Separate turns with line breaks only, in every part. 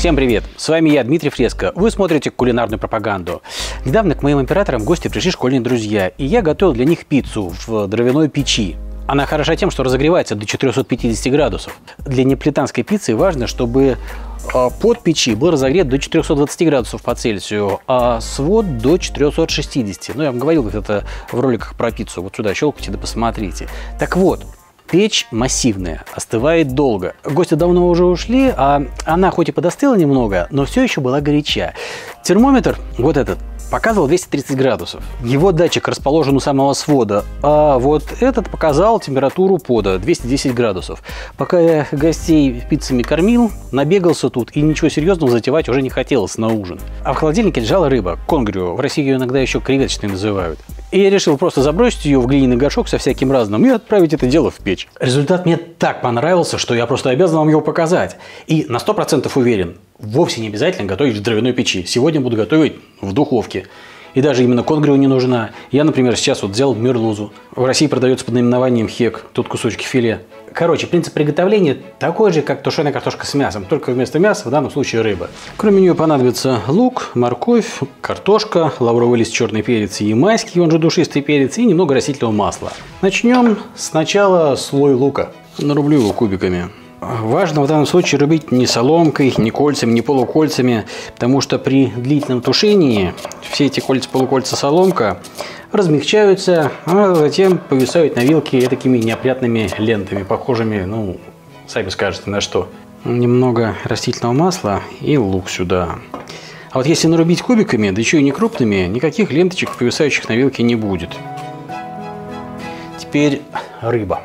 Всем привет! С вами я, Дмитрий Фреско. Вы смотрите кулинарную пропаганду. Недавно к моим императорам в гости пришли школьные друзья, и я готовил для них пиццу в дровяной печи. Она хороша тем, что разогревается до 450 градусов. Для неаполитанской пиццы важно, чтобы а, под печи был разогрет до 420 градусов по Цельсию, а свод до 460. Ну, я вам говорил это в роликах про пиццу. Вот сюда щелкайте да посмотрите. Так вот, Печь массивная, остывает долго. Гости давно уже ушли, а она хоть и подостыла немного, но все еще была горяча. Термометр, вот этот, показывал 230 градусов. Его датчик расположен у самого свода, а вот этот показал температуру пода 210 градусов. Пока я гостей пиццами кормил, набегался тут и ничего серьезного затевать уже не хотелось на ужин. А в холодильнике лежала рыба, конгрио, в России ее иногда еще креветочной называют. И я решил просто забросить ее в глиняный горшок со всяким разным и отправить это дело в печь. Результат мне так понравился, что я просто обязан вам его показать. И на 100% уверен, вовсе не обязательно готовить в дровяной печи. Сегодня буду готовить в духовке. И даже именно конгрио не нужна. Я, например, сейчас вот взял мерлузу. В России продается под наименованием хек. Тут кусочки филе. Короче, принцип приготовления такой же, как тушеная картошка с мясом, только вместо мяса в данном случае рыба. Кроме нее понадобится лук, морковь, картошка, лавровый лист, черный перец и майский, он же душистый перец, и немного растительного масла. Начнем сначала слой лука. Нарублю его кубиками. Важно в данном случае рубить не соломкой, не кольцами, не полукольцами, потому что при длительном тушении все эти кольца-полукольца соломка размягчаются, а затем повисают на вилке такими неопрятными лентами, похожими, ну, сами скажете, на что. Немного растительного масла и лук сюда. А вот если нарубить кубиками, да еще и не крупными, никаких ленточек, повисающих на вилке, не будет. Теперь рыба.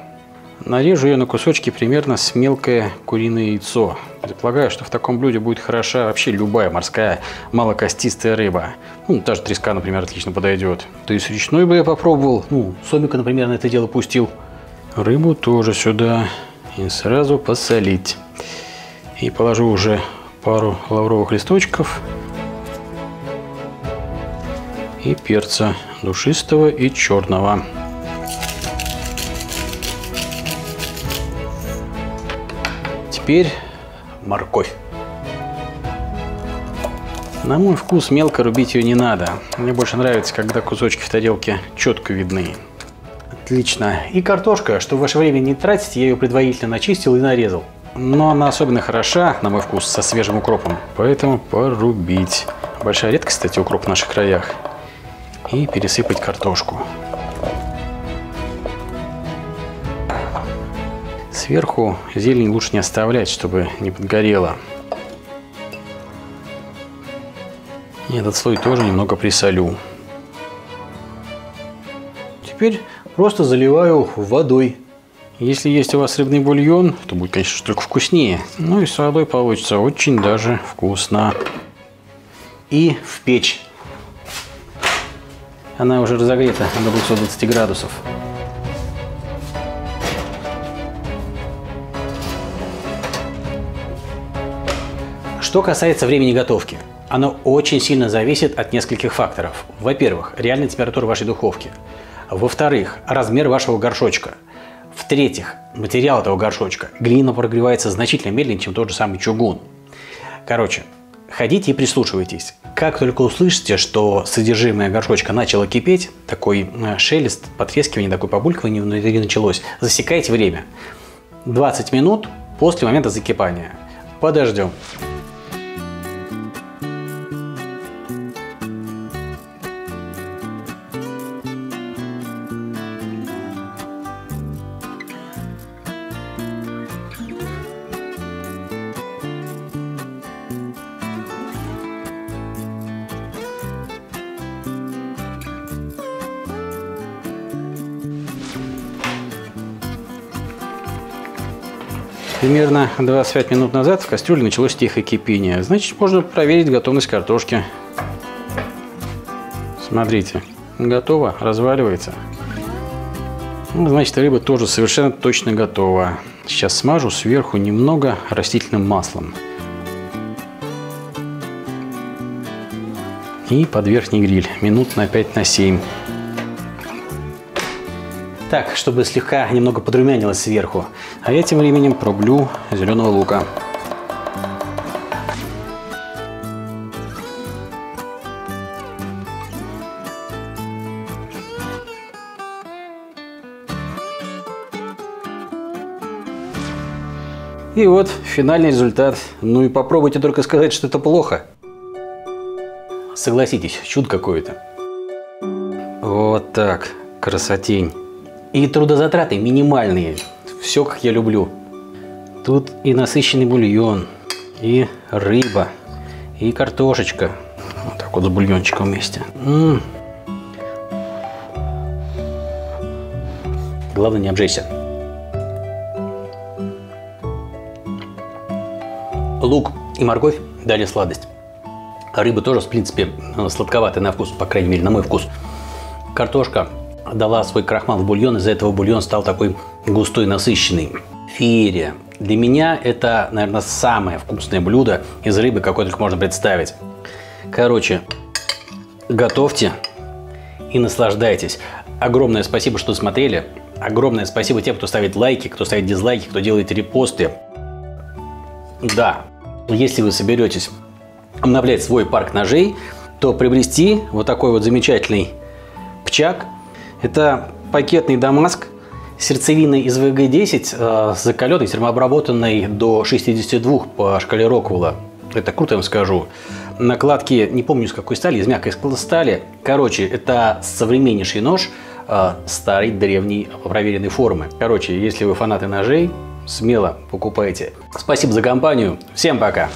Нарежу ее на кусочки примерно с мелкое куриное яйцо. Предполагаю, что в таком блюде будет хороша вообще любая морская малокостистая рыба. Ну, даже треска, например, отлично подойдет. То есть речной бы я попробовал. Ну, сомика, например, на это дело пустил. Рыбу тоже сюда. И сразу посолить. И положу уже пару лавровых листочков. И перца душистого и черного. Теперь морковь. На мой вкус мелко рубить ее не надо. Мне больше нравится, когда кусочки в тарелке четко видны. Отлично. И картошка, чтобы ваше время не тратить, я ее предварительно начистил и нарезал. Но она особенно хороша, на мой вкус, со свежим укропом. Поэтому порубить. Большая редкость, кстати, укроп в наших краях. И пересыпать картошку. Сверху зелень лучше не оставлять, чтобы не подгорела. И этот слой тоже немного присолю. Теперь просто заливаю водой. Если есть у вас рыбный бульон, то будет, конечно, только вкуснее. Ну и с водой получится очень даже вкусно. И в печь. Она уже разогрета до 220 градусов. Что касается времени готовки, оно очень сильно зависит от нескольких факторов. Во-первых, реальная температура вашей духовки. Во-вторых, размер вашего горшочка. В-третьих, материал этого горшочка. Глина прогревается значительно медленнее, чем тот же самый чугун. Короче, ходите и прислушивайтесь. Как только услышите, что содержимое горшочка начало кипеть, такой э, шелест, потрескивание, такое побулькивание внутри началось, засекайте время. 20 минут после момента закипания. Подождем. Примерно 25 минут назад в кастрюле началось тихое кипение. Значит, можно проверить готовность картошки. Смотрите, готово, разваливается. Ну, значит, рыба тоже совершенно точно готова. Сейчас смажу сверху немного растительным маслом. И под верхний гриль минут на 5 на 7. Так, чтобы слегка немного подрумянилось сверху. А я тем временем проблю зеленого лука. И вот финальный результат. Ну и попробуйте только сказать, что это плохо. Согласитесь, чуд какое-то. Вот так, красотень. И трудозатраты минимальные. Все, как я люблю. Тут и насыщенный бульон, и рыба, и картошечка. Вот так вот с бульончиком вместе. М -м. Главное не обжечься. Лук и морковь дали сладость. Рыба тоже, в принципе, сладковатая на вкус, по крайней мере, на мой вкус. Картошка дала свой крахмал в бульон, из-за этого бульон стал такой густой, насыщенный. Феерия. Для меня это, наверное, самое вкусное блюдо из рыбы, какое только можно представить. Короче, готовьте и наслаждайтесь. Огромное спасибо, что смотрели. Огромное спасибо тем, кто ставит лайки, кто ставит дизлайки, кто делает репосты. Да, если вы соберетесь обновлять свой парк ножей, то приобрести вот такой вот замечательный пчак. Это пакетный дамаск сердцевиной из ВГ-10 э, закаленной, термообработанной до 62 по шкале Роквелла. Это круто, я вам скажу. Накладки, не помню с какой стали, из мягкой стали. Короче, это современнейший нож э, старой, древней, проверенной формы. Короче, если вы фанаты ножей, смело покупайте. Спасибо за компанию. Всем пока!